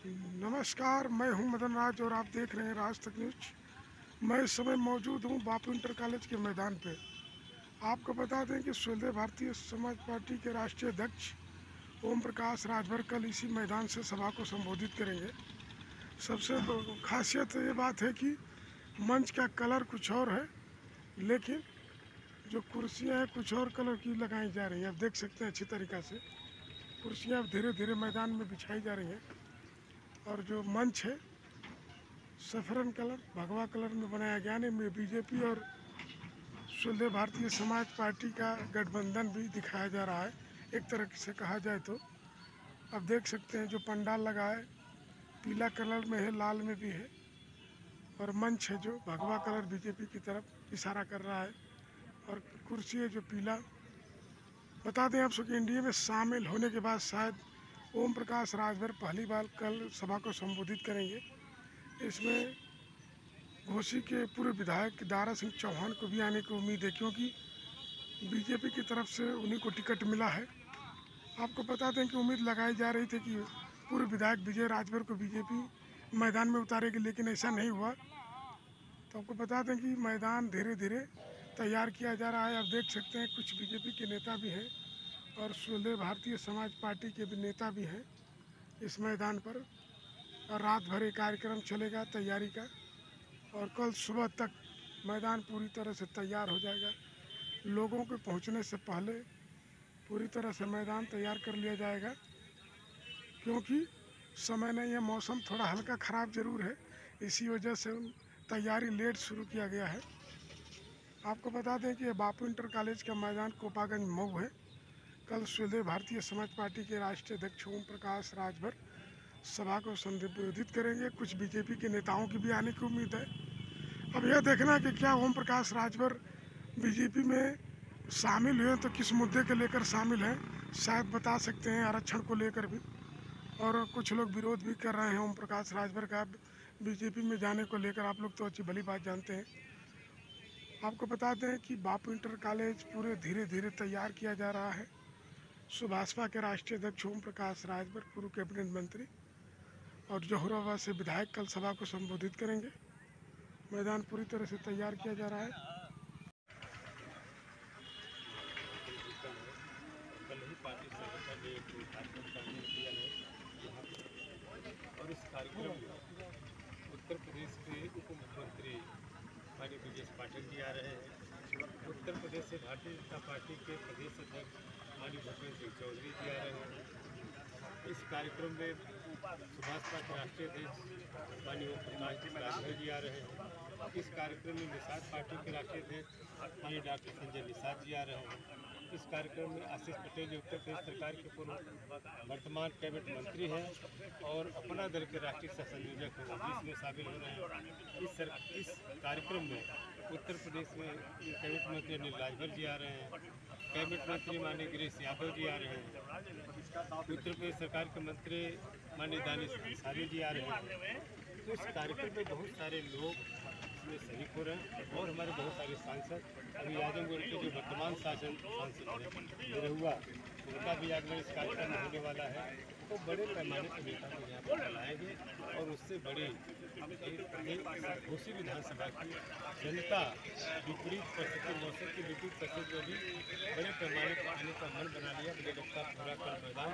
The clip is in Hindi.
नमस्कार, मैं हूँ मदन राज और आप देख रहे हैं राज तक न्यूज़। मैं इस समय मौजूद हूँ बापू इंटर कॉलेज के मैदान पे। आपको बता दें कि सुलदे भारतीय समाज पार्टी के राष्ट्रीय अध्यक्ष ओम प्रकाश राजभर कल इसी मैदान से सभा को संबोधित करेंगे। सबसे खासियत ये बात है कि मंच का कलर कुछ और है, लेकिन जो कुर्सियाँ हैं, कुछ और कलर की लगाई जा रही हैं। आप देख सकते हैं अच्छी तरीक़ा से। कुर्सियाँ धीरे धीरे मैदान में बिछाई जा रही हैं। और जो मंच है, सफरन कलर, भगवा कलर में बनाया गया। में बीजेपी और सुलह भारतीय समाज पार्टी का गठबंधन भी दिखाया जा रहा है, एक तरह से कहा जाए तो। अब देख सकते हैं जो पंडाल लगा है, पीला कलर में है, लाल में भी है, और मंच है जो भगवा कलर बीजेपी की तरफ़ इशारा कर रहा है। और कुर्सी है जो पीला। बता दें आप सबके एनडीए में शामिल होने के बाद शायद ओम प्रकाश राजभर पहली बार कल सभा को संबोधित करेंगे। इसमें घोसी के पूर्व विधायक दारा सिंह चौहान को भी आने की उम्मीद है, क्योंकि बीजेपी की तरफ़ से उन्हीं को टिकट मिला है। आपको बता दें कि उम्मीद लगाई जा रही थी कि पूर्व विधायक विजय राजभर को बीजेपी मैदान में उतारेगी, लेकिन ऐसा नहीं हुआ। तो आपको बता दें कि मैदान धीरे धीरे तैयार किया जा रहा है। आप देख सकते हैं कुछ बीजेपी के नेता भी हैं। और सुलह भारतीय समाज पार्टी के भी नेता भी हैं इस मैदान पर। और रात भर ये कार्यक्रम चलेगा तैयारी का। और कल सुबह तक मैदान पूरी तरह से तैयार हो जाएगा। लोगों के पहुँचने से पहले पूरी तरह से मैदान तैयार कर लिया जाएगा। क्योंकि समय नहीं है, मौसम थोड़ा हल्का ख़राब ज़रूर है। इसी वजह से तैयारी लेट शुरू किया गया है। आपको बता दें कि बापू इंटर कॉलेज का मैदान कोपागंज मऊ है। कल सुबह भारतीय समाज पार्टी के राष्ट्रीय अध्यक्ष ओम प्रकाश राजभर सभा को संबोधित करेंगे। कुछ बीजेपी के नेताओं की भी आने की उम्मीद है। अब यह देखना है कि क्या ओम प्रकाश राजभर बीजेपी में शामिल हुए तो किस मुद्दे के लेकर शामिल हैं, शायद बता सकते हैं आरक्षण को लेकर भी। और कुछ लोग विरोध भी कर रहे हैं ओम प्रकाश राजभर का। बीजेपी में जाने को लेकर आप लोग तो अच्छी भली बात जानते हैं। आपको बता दें कि बापू इंटर कॉलेज पूरे धीरे धीरे तैयार किया जा रहा है। सुभाषपा के राष्ट्रीय अध्यक्ष ओम प्रकाश राजभर, पूर्व कैबिनेट मंत्री और जौहराबाद से विधायक कल सभा को संबोधित करेंगे। मैदान पूरी तरह से तैयार किया जा रहा है। और इस कार्यक्रम में उत्तर प्रदेश के उप मुख्यमंत्री माननीय ब्रजेश पाठक जी आ रहे हैं। उत्तर प्रदेश से भारतीय जनता पार्टी के प्रदेश अध्यक्ष चौधरी जी आ रहे हैं। इस कार्यक्रम में सुभाष पार्टी राष्ट्रीय अध्यक्ष माननीय प्रकाश राजभर जी आ रहे हैं। इस कार्यक्रम में निषाद पार्टी के राष्ट्रीय अध्यक्ष माननीय डॉक्टर संजय निषाद जी आ रहे हैं। इस कार्यक्रम में आशीष पटेल जो उत्तर प्रदेश सरकार के पूर्व वर्तमान कैबिनेट मंत्री हैं और अपना दल के राष्ट्रीय सह संयोजक जिसमें शामिल हो रहे हैं। इस सर, इस कार्यक्रम में उत्तर प्रदेश में कैबिनेट मंत्री अनिल राजभर जी आ रहे हैं। कैबिनेट मंत्री माननीय गिरीश यादव जी आ रहे हैं। उत्तर प्रदेश सरकार के मंत्री माननीय दानिश अंसारी जी आ रहे हैं। तो इस कार्यक्रम में बहुत सारे लोग इसमें शरीक हो रहे हैं और हमारे बहुत सारे सांसद, अभी आजमगढ़ के जो वर्तमान शासन, सांसद हुआ उनका भी आगमन इस कार्यक्रम में होने वाला है। तो बड़े पैमाने पर नेता को यहाँ पर बुलाएँगे और उससे बड़ी घोसी विधानसभा की जनता विपरीत परिस्थिति मौसम की विपरीत परिस्थिति में भी बड़े पैमाने पर आने का मन बना लिया बड़े लगता पूरा कर मैदान